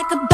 like a